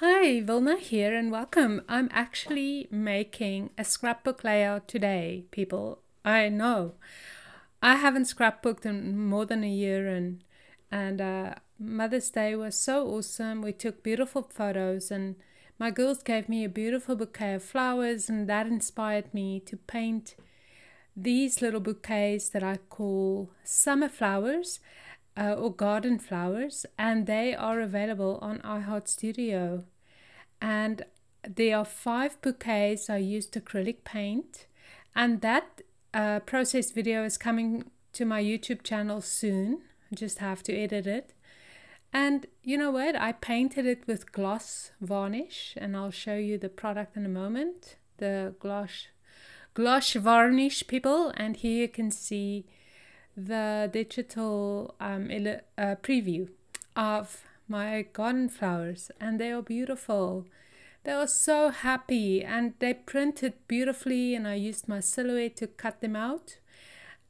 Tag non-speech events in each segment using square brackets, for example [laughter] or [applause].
Hi, Wilna here and welcome. I'm actually making a scrapbook layout today, people. I know. I haven't scrapbooked in more than a year and and uh, Mother's Day was so awesome. We took beautiful photos and my girls gave me a beautiful bouquet of flowers and that inspired me to paint these little bouquets that I call summer flowers uh, or garden flowers, and they are available on iHeart Studio. And there are five bouquets. I used acrylic paint, and that uh, process video is coming to my YouTube channel soon. I just have to edit it. And you know what? I painted it with gloss varnish, and I'll show you the product in a moment. The gloss gloss varnish, people, and here you can see the digital um, uh, preview of my garden flowers and they are beautiful. They are so happy and they printed beautifully and I used my silhouette to cut them out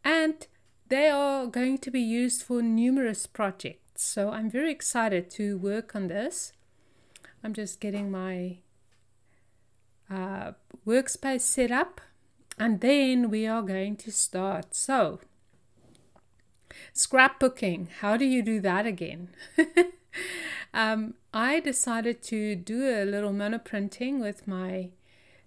and they are going to be used for numerous projects. So I'm very excited to work on this. I'm just getting my uh, workspace set up and then we are going to start. So Scrapbooking, how do you do that again? [laughs] um, I decided to do a little monoprinting with my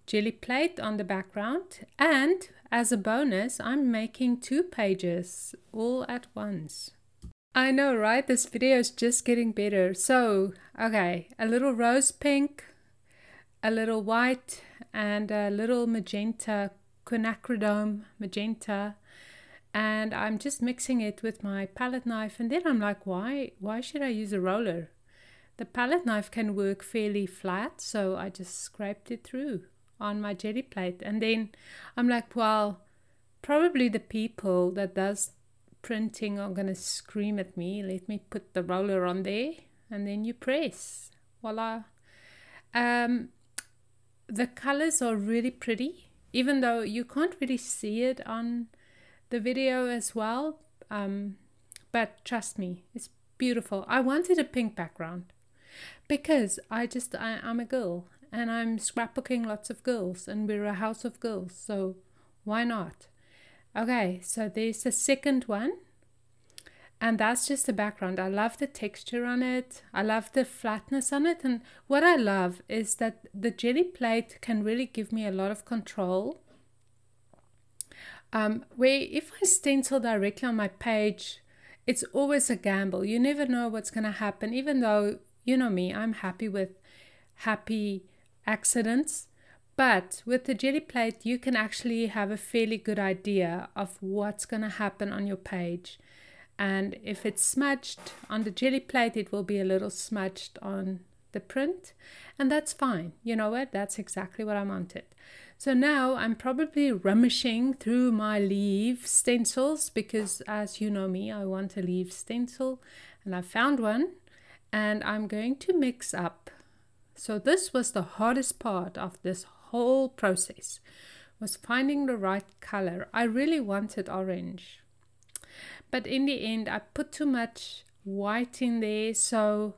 Gelli plate on the background and as a bonus I'm making two pages all at once. I know right this video is just getting better so okay a little rose pink a little white and a little magenta quinacridone magenta and I'm just mixing it with my palette knife and then I'm like why why should I use a roller? The palette knife can work fairly flat so I just scraped it through on my Gelli plate and then I'm like well probably the people that does printing are gonna scream at me let me put the roller on there and then you press. Voila. Um, the colors are really pretty even though you can't really see it on the video as well. Um, but trust me, it's beautiful. I wanted a pink background because I just, I, I'm a girl and I'm scrapbooking lots of girls and we're a house of girls. So why not? Okay, so there's the second one. And that's just the background. I love the texture on it. I love the flatness on it. And what I love is that the Gelli plate can really give me a lot of control um, where if I stencil directly on my page, it's always a gamble. You never know what's going to happen, even though, you know me, I'm happy with happy accidents. But with the Gelli plate, you can actually have a fairly good idea of what's going to happen on your page. And if it's smudged on the Gelli plate, it will be a little smudged on the print. And that's fine. You know what? That's exactly what I wanted. So now I'm probably rummaging through my leaf stencils because as you know me, I want a leaf stencil and I found one and I'm going to mix up. So this was the hardest part of this whole process was finding the right color. I really wanted orange. But in the end, I put too much white in there, so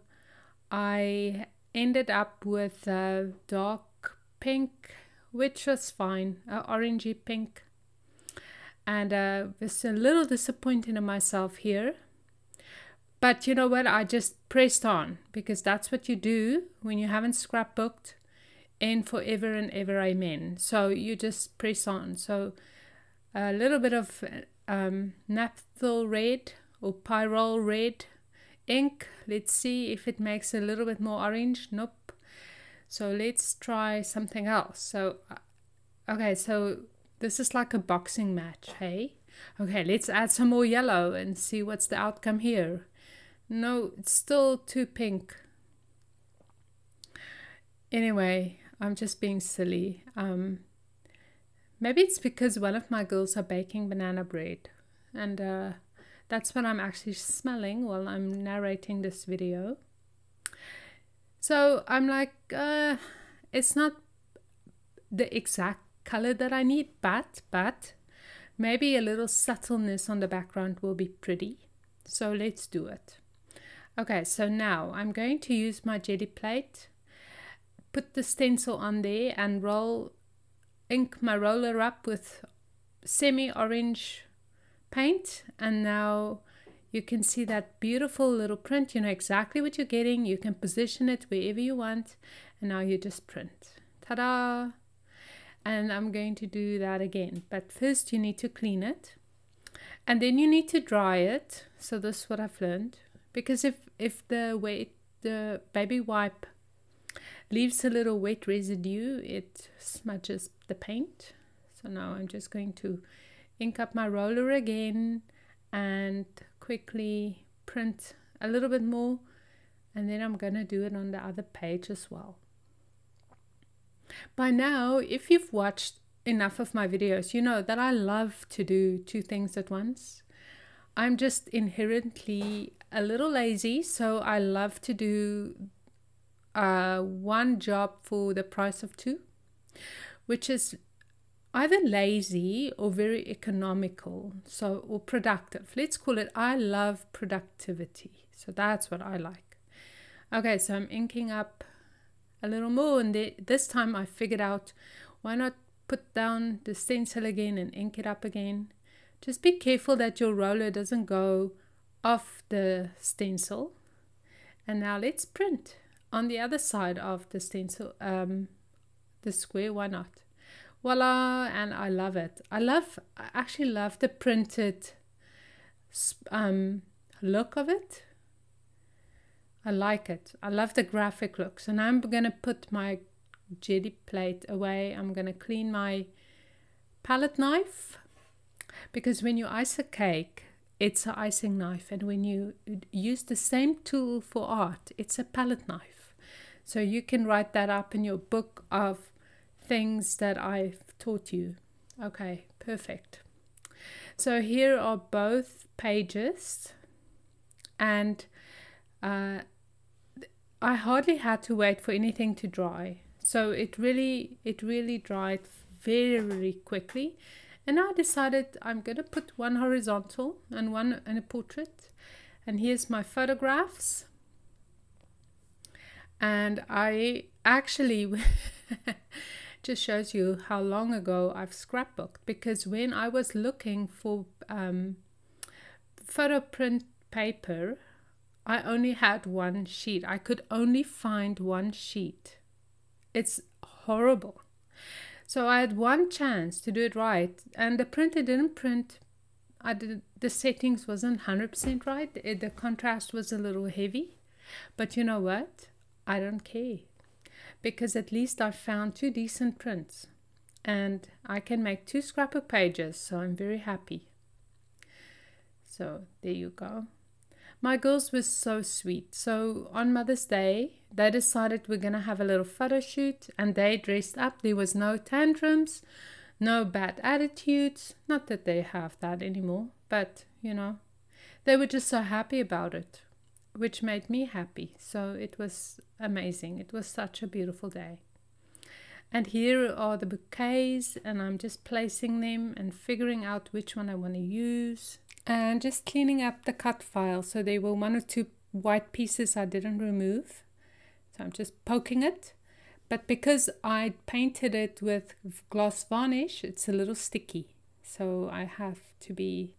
I ended up with a dark pink which was fine, orangey pink. And uh, was a little disappointed in myself here. But you know what? I just pressed on because that's what you do when you haven't scrapbooked and forever and ever amen. So you just press on. So a little bit of um, naphthol red or pyrrole red ink. Let's see if it makes a little bit more orange. Nope. So let's try something else. So, uh, okay, so this is like a boxing match, hey? Okay, let's add some more yellow and see what's the outcome here. No, it's still too pink. Anyway, I'm just being silly. Um, maybe it's because one of my girls are baking banana bread. And uh, that's what I'm actually smelling while I'm narrating this video. So I'm like, uh, it's not the exact color that I need, but, but maybe a little subtleness on the background will be pretty. So let's do it. Okay, so now I'm going to use my Gelli plate put the stencil on there and roll ink my roller up with semi orange paint and now you can see that beautiful little print. You know exactly what you're getting. You can position it wherever you want. And now you just print. Ta-da! And I'm going to do that again. But first you need to clean it. And then you need to dry it. So this is what I've learned. Because if if the wet the baby wipe leaves a little wet residue it smudges the paint. So now I'm just going to ink up my roller again and quickly print a little bit more and then I'm going to do it on the other page as well. By now, if you've watched enough of my videos, you know that I love to do two things at once. I'm just inherently a little lazy, so I love to do uh, one job for the price of two, which is either lazy or very economical so or productive. Let's call it i love productivity. So that's what i like. Okay so i'm inking up a little more and this time i figured out why not put down the stencil again and ink it up again? Just be careful that your roller doesn't go off the stencil. And now let's print on the other side of the stencil um, the square why not voila and i love it. I love i actually love the printed um, look of it. I like it. I love the graphic looks and i'm gonna put my Gelli plate away. I'm gonna clean my palette knife because when you ice a cake it's an icing knife. And when you use the same tool for art it's a palette knife. So you can write that up in your book of things that I've taught you. Okay, perfect. So here are both pages and uh, I hardly had to wait for anything to dry. So it really, it really dried very quickly. And I decided I'm going to put one horizontal and one in a portrait. And here's my photographs. And I actually [laughs] just shows you how long ago I've scrapbooked because when I was looking for um, photo print paper, I only had one sheet. I could only find one sheet. It's horrible. So I had one chance to do it right, and the printer didn't print. I did the settings wasn't hundred percent right. It, the contrast was a little heavy, but you know what? I don't care because at least I found two decent prints and I can make two scrapbook pages so I'm very happy. So there you go. My girls were so sweet. So on Mother's Day, they decided we're going to have a little photo shoot and they dressed up. There was no tantrums, no bad attitudes. Not that they have that anymore, but you know, they were just so happy about it which made me happy. So it was amazing. It was such a beautiful day. And here are the bouquets, and I'm just placing them and figuring out which one I want to use. And just cleaning up the cut file. So there were one or two white pieces I didn't remove. So I'm just poking it. But because I painted it with gloss varnish, it's a little sticky. So I have to be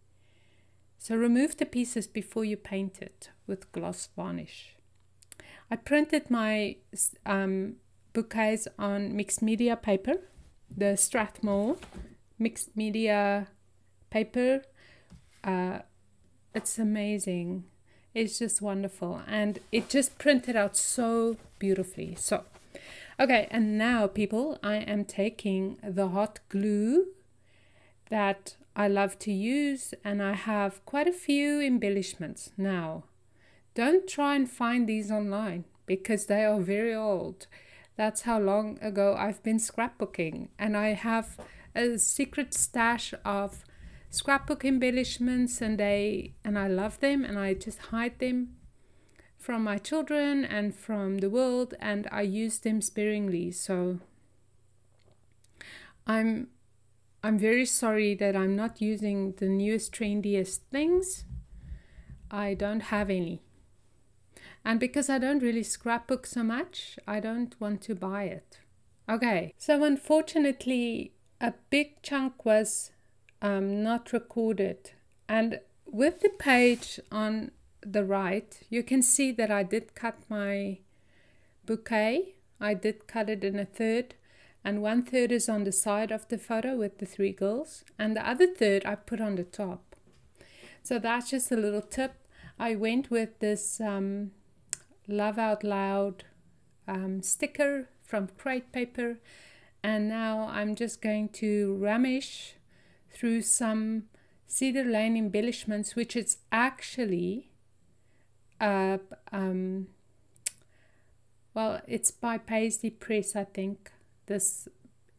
so remove the pieces before you paint it with gloss varnish. I printed my um, bouquets on mixed media paper, the Strathmore mixed media paper. Uh, it's amazing. It's just wonderful. And it just printed out so beautifully. So, okay, and now people, I am taking the hot glue that I love to use, and I have quite a few embellishments now. Don't try and find these online because they are very old. That's how long ago I've been scrapbooking, and I have a secret stash of scrapbook embellishments, and they and I love them, and I just hide them from my children and from the world, and I use them sparingly. So I'm I'm very sorry that I'm not using the newest, trendiest things. I don't have any. And because I don't really scrapbook so much, I don't want to buy it. Okay, so unfortunately, a big chunk was um, not recorded. And with the page on the right, you can see that I did cut my bouquet. I did cut it in a third, and one third is on the side of the photo with the three girls, and the other third I put on the top. So that's just a little tip. I went with this um, Love Out Loud um, sticker from Crate Paper, and now I'm just going to rummage through some Cedar Lane embellishments, which is actually, uh, um, well, it's by Paisley Press, I think. This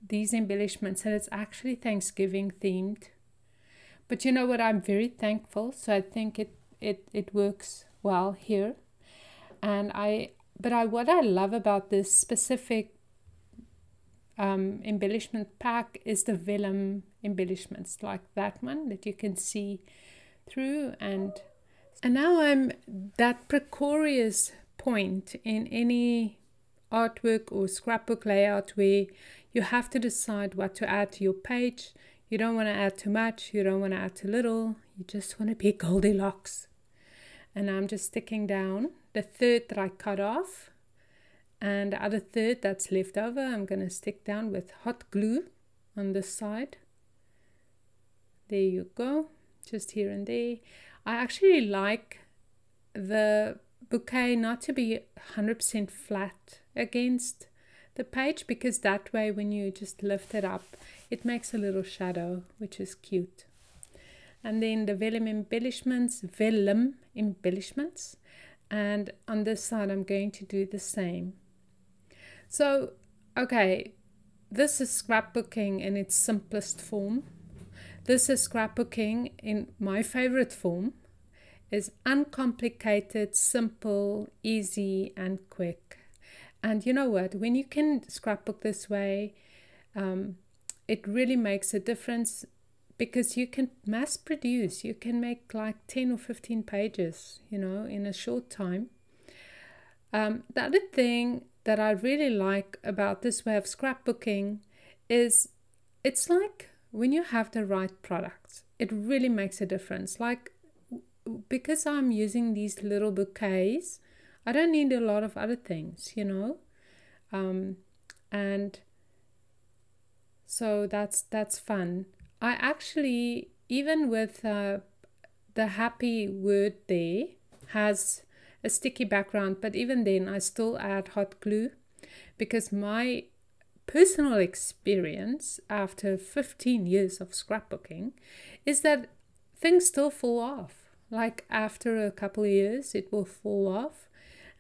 these embellishments, and it's actually Thanksgiving themed. But you know what? I'm very thankful, so I think it it it works well here. And I, but I what I love about this specific um, embellishment pack is the vellum embellishments like that one that you can see through and and now I'm that precarious point in any artwork or scrapbook layout where you have to decide what to add to your page. You don't want to add too much, you don't want to add too little, you just want to be [laughs] Goldilocks. And I'm just sticking down the third that I cut off and the other third that's left over I'm going to stick down with hot glue on this side there you go just here and there I actually like the bouquet not to be 100% flat against the page because that way when you just lift it up it makes a little shadow which is cute and then the vellum embellishments vellum embellishments and on this side I'm going to do the same so, okay, this is scrapbooking in its simplest form. This is scrapbooking in my favorite form is uncomplicated, simple, easy, and quick. And you know what? When you can scrapbook this way, um, it really makes a difference because you can mass produce. You can make like 10 or 15 pages, you know, in a short time. Um, the other thing that I really like about this way of scrapbooking is it's like when you have the right products, it really makes a difference. Like because I'm using these little bouquets, I don't need a lot of other things, you know. Um, and so that's that's fun. I actually even with uh, the happy word there has a sticky background, but even then I still add hot glue because my personal experience after 15 years of scrapbooking is that things still fall off. Like after a couple of years, it will fall off,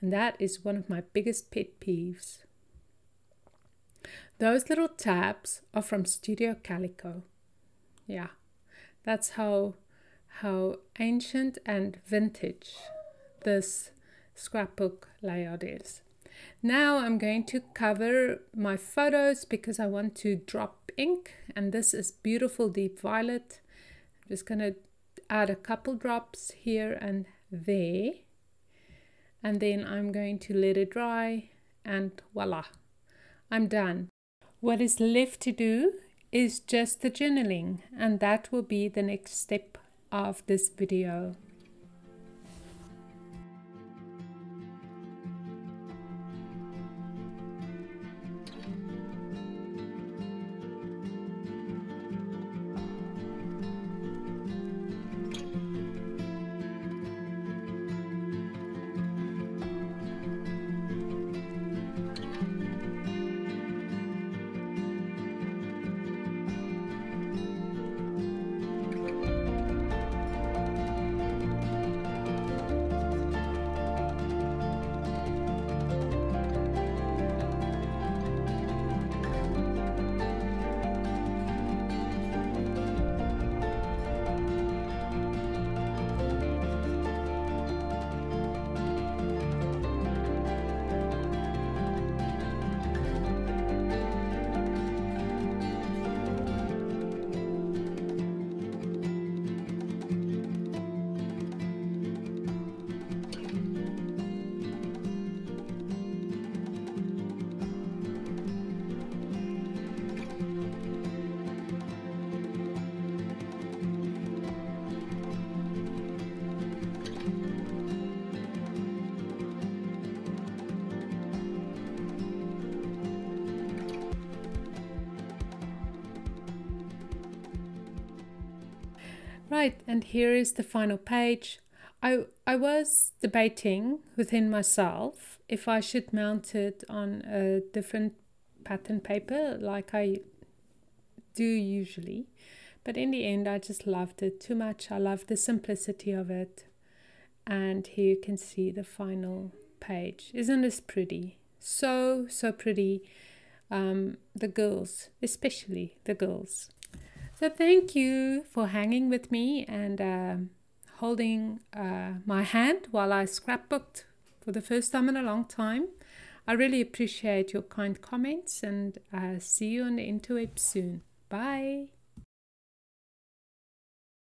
and that is one of my biggest pet peeves. Those little tabs are from Studio Calico. Yeah, that's how how ancient and vintage this scrapbook layout is. Now I'm going to cover my photos because I want to drop ink and this is beautiful deep violet. I'm just going to add a couple drops here and there and then I'm going to let it dry and voila, I'm done. What is left to do is just the journaling and that will be the next step of this video. Right, and here is the final page. I, I was debating within myself if I should mount it on a different pattern paper like I do usually. But in the end, I just loved it too much. I love the simplicity of it. And here you can see the final page. Isn't this pretty? So, so pretty. Um, the girls, especially the girls. So, thank you for hanging with me and uh, holding uh, my hand while I scrapbooked for the first time in a long time. I really appreciate your kind comments and uh, see you on the interweb soon. Bye.